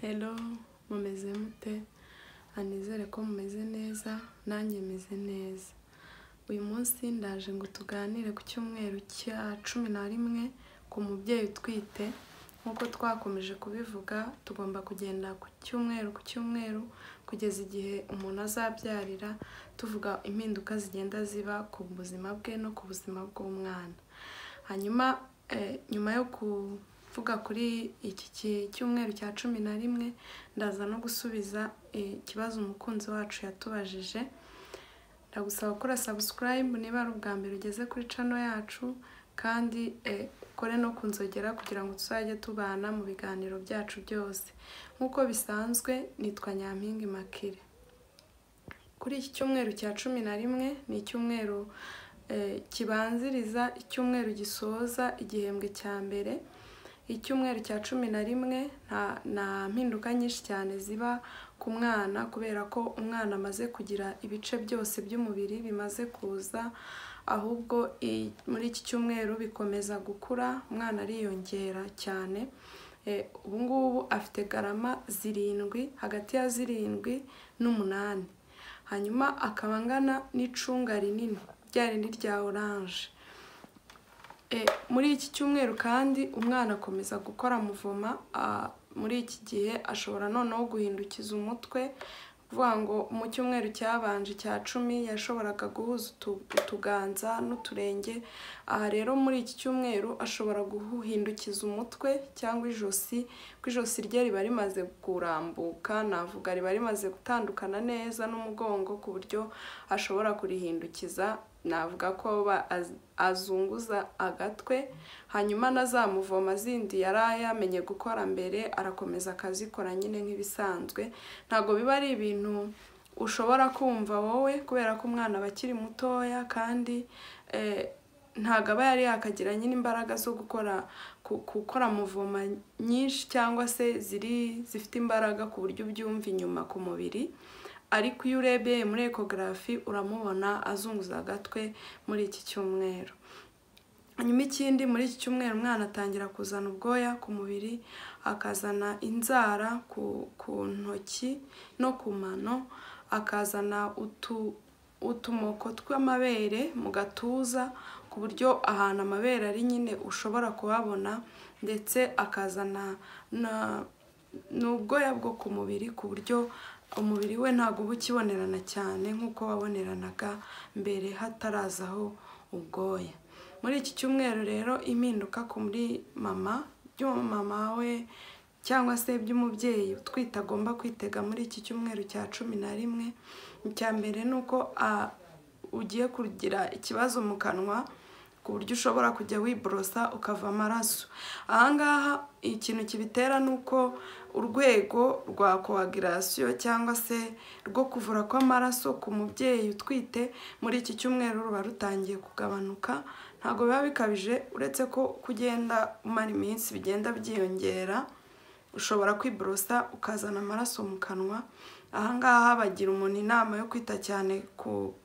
Hello mumeze mute? Anizere ko mumeze neza nanjye meze neza. Uyu munsi ndaje ngo tuganire ku cyumweru cya cumi na rimwe ku mubyeyi utwite. Nk'uko twakomeje kubivuga tugomba kugenda ku cyumweru ku cyumweru kugeza igihe umuntu azabyarira tuvuga impinduka zigenda ziba ku buzima bwe no ku buzima bw'umwana. Hanyuma nyuma yo kuvuga kuri iki cyumweru cya cumi na rimwe ndaza no gusubiza ikibazo umukunzi wacu yatubajije. Ndagusaba gukora sabusikarayibu niba ari ubwa mbere ugeze kuri cano yacu kandi ukore no ku nzogera kugira ngo tuzajye tubana mu biganiro byacu byose. Nk'uko bisanzwe nitwa nyampinga makire kuri iki cyumweru cya cumi na rimwe ni icyumweru kibanziriza icyumweru gisoza igihembwe cya mbere. Icyumweru cya cumi na rimwe nta mpinduka nyinshi cyane ziba ku mwana kubera ko umwana amaze kugira ibice byose by'umubiri bimaze kuza ahubwo muri iki cyumweru bikomeza gukura umwana ariyongera cyane. Ubu ngubu afite garama zirindwi hagati ya zirindwi n'umunani. Hanyuma akaba angana n'icunga rinini rya rindi rya oranje muri iki cyumweru kandi umwana akomeza gukora muvoma muri iki gihe ashobora noneho guhindukiza umutwe kuvuga ngo mu cyumweru cyabanje cya cumi yashoboraga guhuza utuganza n'uturenge. Aha rero muri iki cyumweru ashobora guhindukiza umutwe cyangwa ijosi ko ijosi rye riba rimaze kurambuka navuga riba rimaze gutandukana neza n'umugongo ku buryo ashobora kurihindukiza navuga ko azunguza agatwe hanyuma na za muvoma zindi yari yamenye gukora mbere arakomeza akazikora nyine nk'ibisanzwe. Ntabwo biba ari ibintu ushobora kumva wowe kubera ko umwana aba akiri mutoya kandi ntabwo aba yari yakagira nyine imbaraga zo gukora gukora muvoma nyinshi cyangwa se ziri zifite imbaraga ku buryo ubyumva inyuma ku mubiri. Ariko iyo urebye muri ekogarafi uramubona azunguza agatwe muri iki cyumweru. Hanyuma ikindi muri iki cyumweru umwana atangira kuzana ubwoya ku mubiri akazana inzara ku ntoki no ku mano akazana utumoko tw'amabere mu gatuza ku buryo ahantu amabere ari nyine ushobora kuhabona ndetse akazana n'ubwoya bwo ku mubiri ku buryo umubiri we ntabwo uba ukibonerana cyane nk'uko waboneranaga mbere hatarazaho ubwoya. Muri iki cyumweru rero impinduka kuri mama by'umumama we cyangwa se by'umubyeyi utwite agomba kwitega muri iki cyumweru cya cumi na rimwe. Icya mbere ni uko ugiye kugira ikibazo mu kanwa ku buryo ushobora kujya wiborosa ukava amaraso. Ahangaha ikintu kibitera ni uko urwego rwa coagulation cyangwa se rwo kuvura kw'amaraso ku mubyeyi utwite muri iki cyumweru ruba rutangiye kugabanuka. Ntabwo biba bikabije uretse ko kugenda umara iminsi bigenda byiyongera ushobora kwiborosa ukazana amaraso mu kanwa. Ahangaha bagira umuntu inama yo kwita cyane ku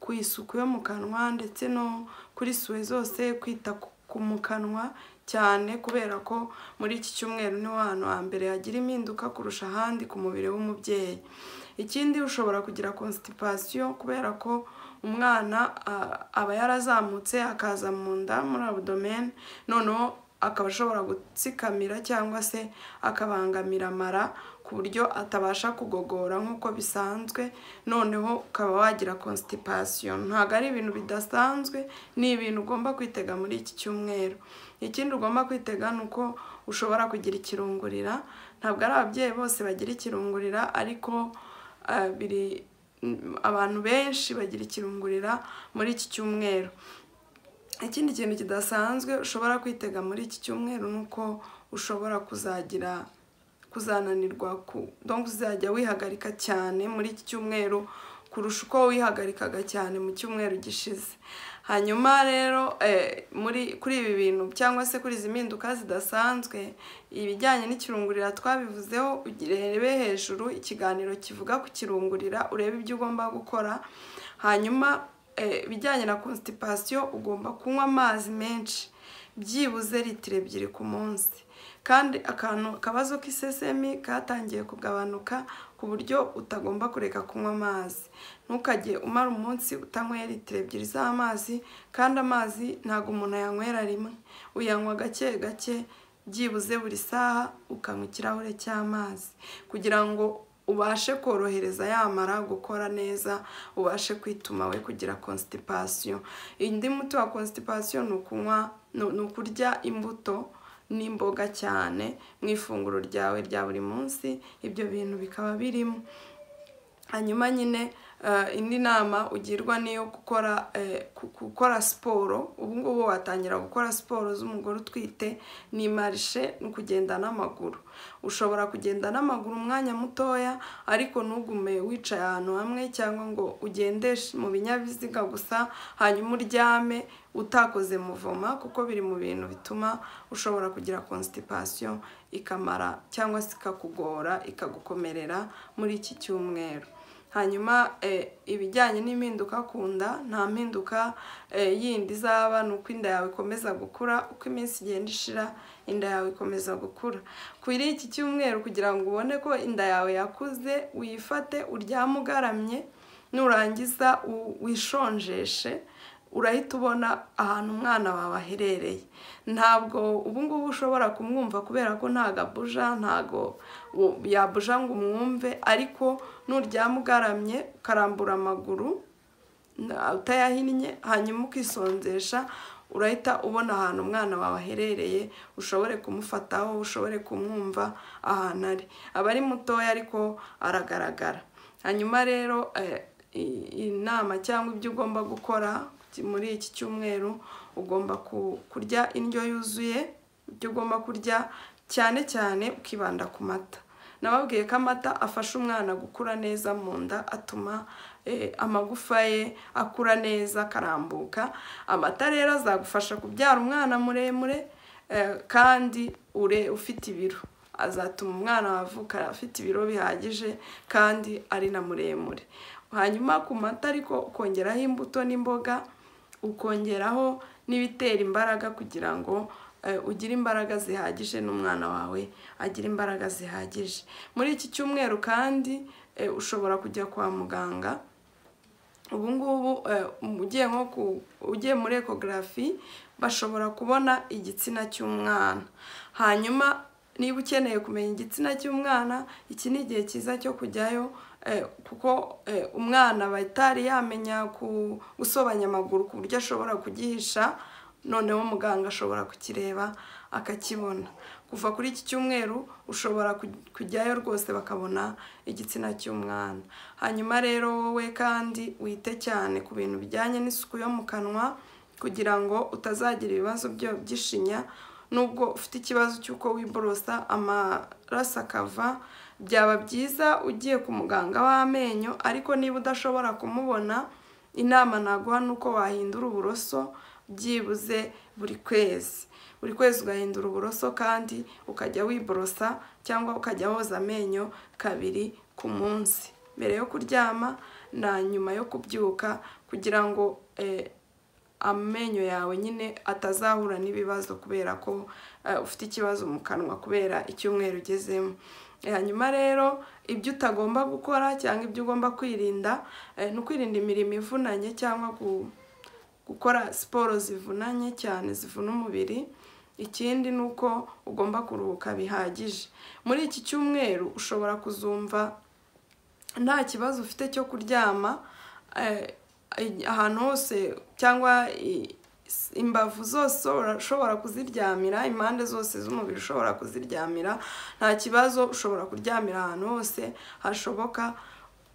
ku isuku yo mu kanwa ndetse no kuri suwe zose kwita mu kanwa cyane kubera ko muri iki cyumweru ni ho hantu hambere hagira impinduka kurusha ahandi ku mubiri w'umubyeyi. Ikindi ushobora kugira constipation kubera ko umwana aba yarazamutse akaza mu nda muri abdomen noneho akaba ashobora gutsikamira cyangwa se akabangamira amara ku buryo atabasha kugogora nk'uko bisanzwe noneho ukaba wagira constipation. Ntabwo ari ibintu bidasanzwe ni ibintu ugomba kwitega muri iki cyumweru. Ikindi ugomba kwitega ni uko ushobora kugira ikirungurira. Ntabwo ari ababyeyi bose bagira ikirungurira ariko biri abantu benshi bagira ikirungurira muri iki cyumweru. Ikindi kintu kidasanzwe ushobora kwitega muri iki cyumweru ni uko ushobora kuzagira kuzananirwa donc uzajya wihagarika cyane muri iki cyumweru kurusha uko wihagarikaga cyane mu cyumweru gishize. Hanyuma rero muri kuri ibi bintu cyangwa se kuri izi mpinduka zidasanzwe ibijyanye n'ikirungurira twabivuzeho urebe hejuru ikiganiro kivuga ku kirungurira urebe ibyo ugomba gukora. Hanyuma ibijyanye na constipation ugomba kunywa amazi menshi. Byibuze litiro ebyiri ku munsi. Kandi akantu akabazo k'isesemi katangiye kugabanuka ku buryo utagomba kureka kunywa amazi. Ntukajye umara umunsi utanyweye litiro ebyiri z'amazi kandi amazi ntabwo umuntu ayanywera rimwe. Uyanywa gake gake byibuze buri saha ukanywa ikirahure cy'amazi. Kugira ngo ubashe korohereza yamara gukora neza ubashe kwituma we kugira constipation. Indi muti wa constipation ni ukunywa ni ukurya imbuto n'imboga cyane mu ifunguro ryawe rya buri munsi. Ibyo bintu bikaba birimo. Hanyuma nyine indi nama ugirwa niyo gukora gukora siporo ubu ngubu watangira gukora siporo z'umugore utwite ni marishe ni ukugenda n'amaguru. Ushobora kugenda n'amaguru umwanya mutoya ariko ntugume wicaye ahantu hamwe cyangwa ngo ugendeshe mu binyabiziga gusa hanyuma uryame utakoze muvoma kuko biri mu bintu bituma ushobora kugira constipation ikamara cyangwa se ikakugora ikagukomerera muri iki cyumweru. Hanyuma ibijyanye n'impinduka ku nda nta mpinduka yindi izaba ni uko inda yawe ikomeza gukura uko iminsi igenda ishira inda yawe ikomeza gukura. Kuri iki cyumweru kugira ngo ubone ko inda yawe yakuze uyifate uryame ugaramye nurangiza wishonjeshe urahita ubona ahantu umwana wawe aherereye. Ntabwo ubu ngubu ushobora kumwumva kubera ko nta gabuja ntago yabuja ngo umwumve ariko nuryama ugaramye ukarambura amaguru utayahinnye hanyuma ukisonzesha urahita ubona ahantu umwana wawe aherereye ushobore kumufataho ushobore kumwumva ahantu ari. Aba ari mutoya ariko aragaragara. Hanyuma rero inama cyangwa ibyo ugomba gukora muri iki cyumweru ugomba kurya indyo yuzuye ibyo ugomba kurya cyane cyane ukibanda ku mata. Nababwiye ko amata afasha umwana gukura neza mu nda atuma amagufa ye akura neza akarambuka. Amata rero azagufasha kubyara umwana muremure kandi ure ufite ibiro. Azatuma umwana wavuka afite ibiro bihagije kandi ari na muremure. Hanyuma ku mata ariko ukongeraho imbuto n'imboga ukongeraho n'ibitera imbaraga kugira ngo ugire imbaraga zihagije n'umwana wawe agira imbaraga zihagije. Muri iki cyumweru kandi ushobora kujya kwa muganga. Ubu ngubu ugiye nko ugiye muri ekogarafi bashobora kubona igitsina cy'umwana. Hanyuma niba ukeneye kumenya igitsina cy'umwana iki ni igihe cyiza cyo kujyayo kuko umwana aba atari yamenya gusobanya amaguru ku buryo ashobora kugihisha noneho muganga ashobora kukireba akakibona. Kuva kuri iki cyumweru ushobora kujyayo rwose bakabona igitsina cy'umwana. Hanyuma rero wowe kandi wite cyane ku bintu bijyanye n'isuku yo mu kanwa kugira ngo utazagira ibibazo by'ishinya nubwo ufite ikibazo cy'uko wiborosa amaraso akava byaba byiza ugiye ku muganga w'amenyo ariko niba udashobora kumubona inama naguha ni uko wahindura uburoso byibuze buri kwezi. Buri kwezi ugahindura uburoso kandi ukajya wiborosa cyangwa ukajya woza amenyo kabiri ku munsi. Mbere yo kuryama na nyuma yo kubyuka kugira ngo amenyo yawe nyine atazahura n'ibibazo kubera ko ufite ikibazo mu kanwa kubera icyumweru ugezemo. Hanyuma rero ibyo utagomba gukora cyangwa ibyo ugomba kwirinda ni ukwirinda imirimo ivunanye cyangwa gukora siporo zivunanye cyane zivuna umubiri. Ikindi ni uko ugomba kuruhuka bihagije. Muri iki cyumweru ushobora kuzumva nta kibazo ufite cyo kuryama ahantu hose cyangwa imbavu zose ushobora kuziryamira impande zose z'umubiri ushobora kuziryamira nta kibazo ushobora kuryamira ahantu hose hashoboka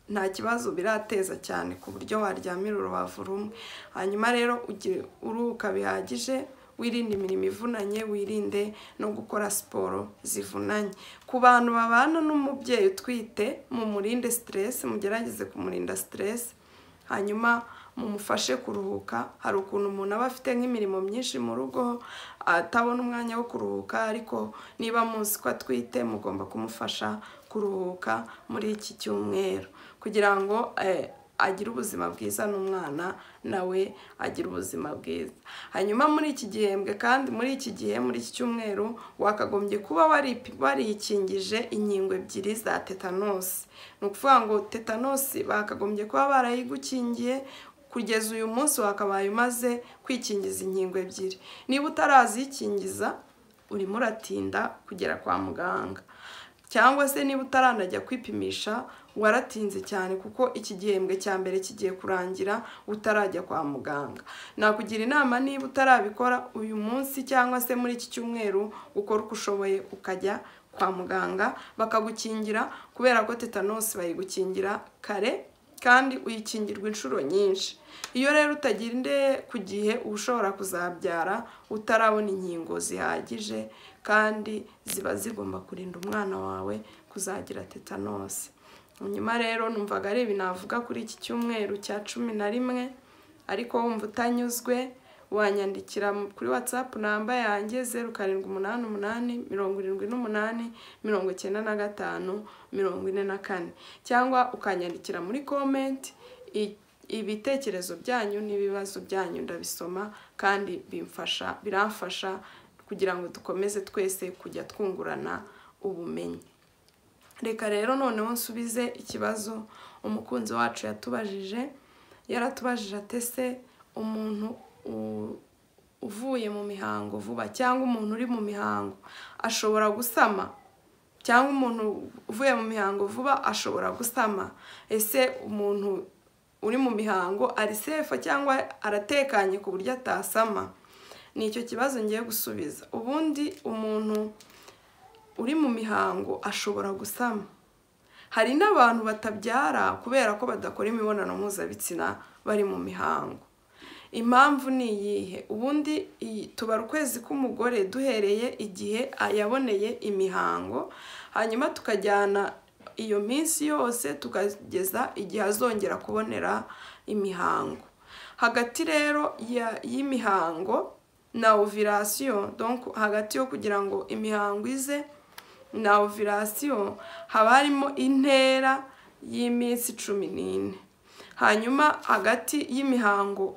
nta kibazo birateza cyane ku buryo waryamira urubavu rumwe. Hanyuma rero uruhuka bihagije wirinde imirimo ivunanye wirinde no gukora siporo zivunanye. Ku bantu babana n'umubyeyi utwite mumurinde siteresi mugerageze kumurinda siteresi hanyuma mumufashe kuruhuka hari ukuntu umuntu aba afite nk'imirimo myinshi mu rugo atabona umwanya wo kuruhuka ariko niba muzi ko atwite mugomba kumufasha kuruhuka muri iki cyumweru. Kugira ngo agire ubuzima bwiza n'umwana nawe agira ubuzima bwiza. Hanyuma muri iki gihembwe kandi muri iki gihe muri iki cyumweru wakagombye kuba warikingije inkingo ebyiri za tetanusi ni ukuvuga ngo tetanusi bakagombye kuba barayigukingiye kugeza uyu munsi wakabaye umaze kwikingiza inkingo ebyiri. Niba utarazikingiza urimo uratinda kugera kwa muganga. Cyangwa se niba utaranajya kwipimisha waratinze cyane kuko iki gihembwe cya mbere kigiye kurangira utarajya kwa muganga. Nakugira inama niba utarabikora uyu munsi cyangwa se muri iki cyumweru ukora uko ushoboye ukajya kwa muganga bakagukingira kubera ko tetanusi bayigukingira kare kandi uyikingirwa inshuro nyinshi. Iyo rero utagira ku gihe uba ushobora kuzabyara utarabona inkingo zihagije kandi ziba zigomba kurinda umwana wawe kuzagira tetanusi nyuma rero numvaga ari ibi navuga kuri iki cyumweru cya cumi na rimwe ariko wumva utanyuzwe wanyandikira kuri watsapu namba yanjye zeru karindwi umunani umunani mirongo irindwi n'umunani mirongo icyenda na gatanu mirongo ine na kane. Cyangwa ukanyandikira muri komenti ibitekerezo byanyu n'ibibazo byanyu ndabisoma kandi bimfasha biramfasha kugira ngo dukomeze twese kujya twungurana ubumenyi. Reka rero noneho nsubize ikibazo umukunzi wacu yatubajije. Yaratubajije atese umuntu uvuye mu mihango vuba cyangwa umuntu uri mu mihango ashobora gusama? Cyangwa umuntu uvuye mu mihango vuba ashobora gusama? Ese umuntu uri mu mihango ari sefa cyangwa aratekanye ku buryo atasama? Ni icyo kibazo ngiye gusubiza. Ubundi umuntu uri mu mihango ashobora gusama. Hari n'abantu batabyara kubera ko badakora imibonano mpuzabitsina bari mu mihango. Impamvu ni iyihe? Ubundi tubara ukwezi k'umugore duhereye igihe yaboneye imihango hanyuma tukajyana iyo minsi yose tukageza igihe azongera kubonera imihango. Hagati rero y'imihango na ovirasiyo hagati yo kugira ngo imihango ize na ovirasiyo haba harimo intera y'iminsi cumi n'ine. Hanyuma hagati y'imihango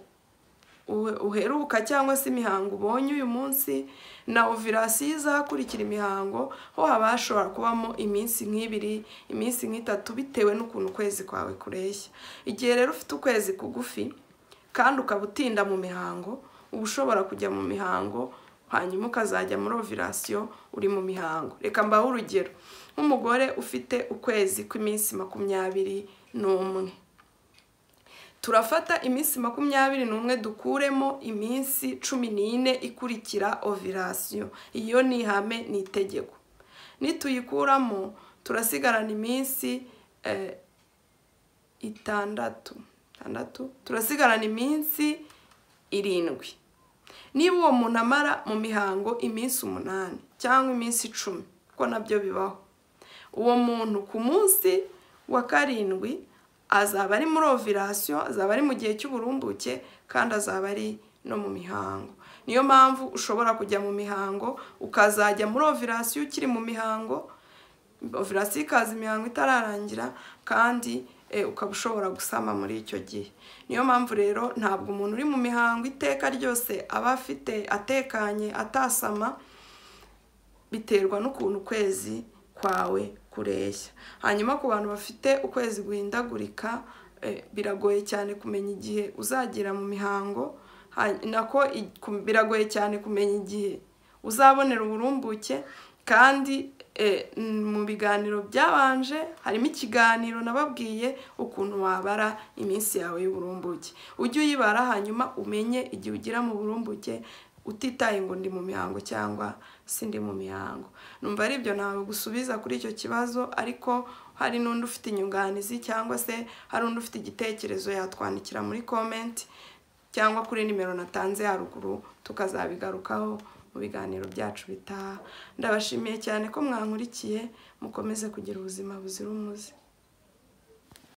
uheruka cyangwa se imihango ubonye uyu munsi na ovirasiyo izakurikira imihango ho haba hashobora kubamo iminsi nk'ibiri iminsi nk'itatu bitewe n'ukuntu ukwezi kwawe kureshya. Igihe rero ufite ukwezi kugufi kandi ukaba utinda mu mihango uba ushobora kujya mu mihango hanyuma ukazajya muri ovirasiyo uri mu mihango. Reka mbahe urugero. Nk'umugore ufite ukwezi kw'iminsi makumyabiri n'umwe. Turafata iminsi makumyabiri n'umwe dukuremo iminsi cumi n'ine ikurikira ovirasiyo iyo ni ihame ni itegeko. Nituyikuramo turasigarana iminsi itandatu. Itandatu? Turasigarana iminsi irindwi. Niba uwo muntu amara mu mihango iminsi umunani cyangwa iminsi icumi kuko na byo bibaho. Uwo muntu ku munsi wa karindwi azaba ari muri ovirasiyo azaba ari mu gihe cy'uburumbuke kandi azaba ari no mu mihango. Niyo mpamvu ushobora kujya mu mihango ukazajya muri ovirasiyo ukiri mu mihango. Ovirasiyo ikaza imihango itararangira kandi ukaba ushobora gusama muri icyo gihe. Niyo mpamvu rero ntabwo umuntu uri mu mihango iteka ryose aba afite atekanye atasama biterwa n'ukuntu ukwezi kwawe kureshya. Hanyuma ku bantu bafite ukwezi guhindagurika biragoye cyane kumenya igihe uzagira mu mihango nako biragoye cyane kumenya igihe uzabonera uburumbuke kandi mu biganiro byabanje harimo ikiganiro nababwiye ukuntu wabara iminsi yawe y'uburumbuke. Ujye uyibara hanyuma umenye igihe ugira mu burumbuke utitaye ngo ndi mu mihango cyangwa si ndi mu mihango. Numva ari ibyo ntawe gusubiza kuri icyo kibazo ariko hari n'undi ufite inyunganizi cyangwa se hari undi ufite igitekerezo yatwandikira muri komenti cyangwa kuri nimero natanze haruguru tukazabigarukaho mu biganiro byacu bitaha. Ndabashimiye cyane ko mwankurikiye mukomeze kugira ubuzima buzira umuze.